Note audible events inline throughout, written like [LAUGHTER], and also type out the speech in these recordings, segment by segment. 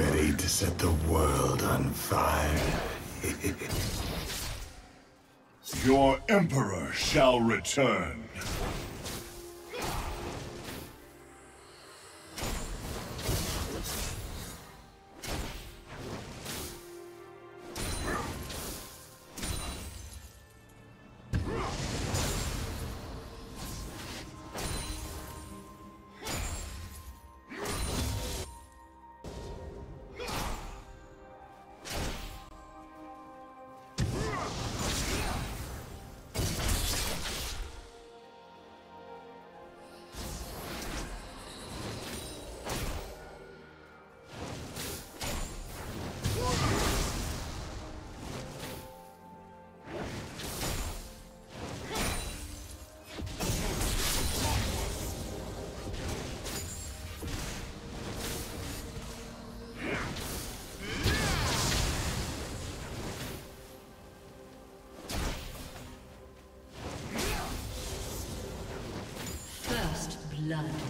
ready to set the world on fire? [LAUGHS] Your Emperor shall return. 아.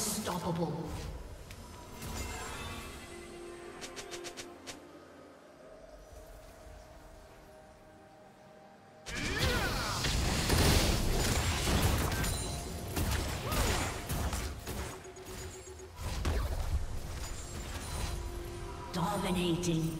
Unstoppable. Dominating.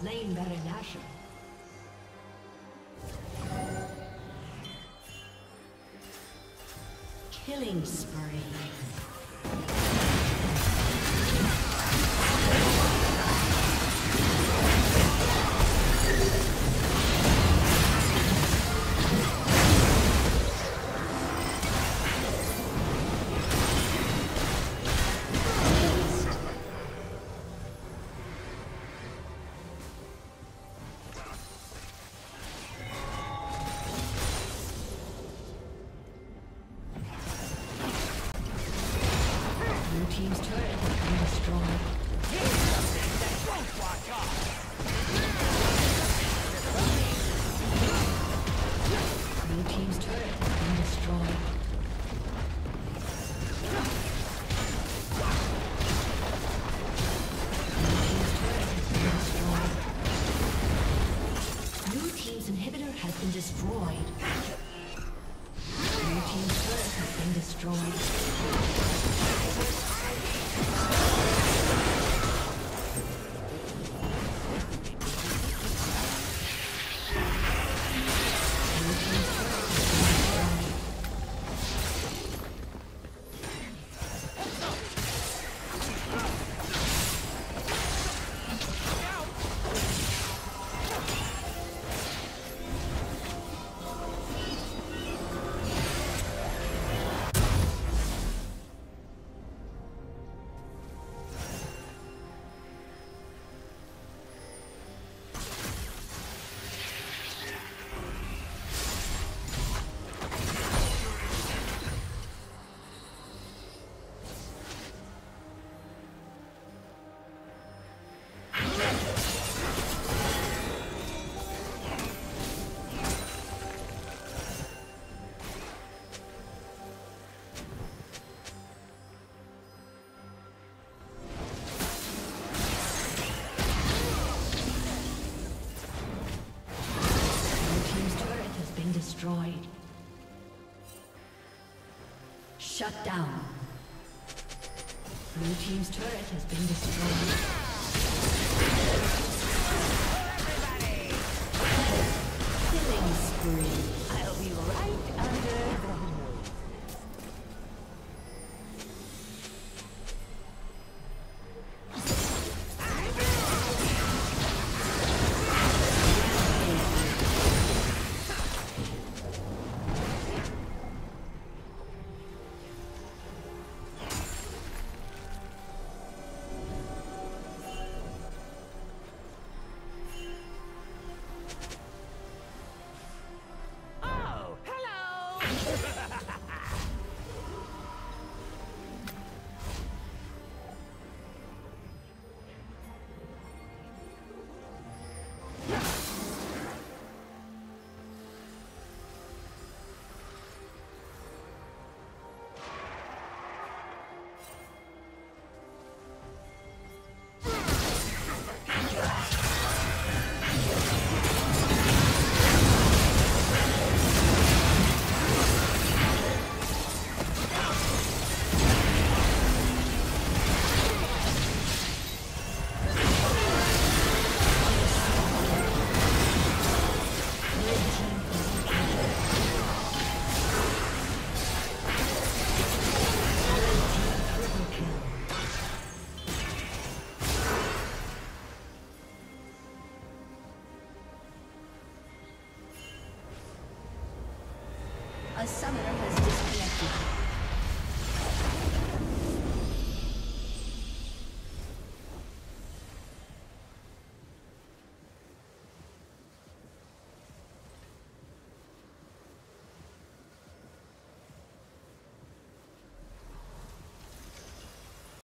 Slain Baron Nashor. Killing spree. Down. Blue Team's turret has been destroyed. Everybody! Killing spree. I'll be right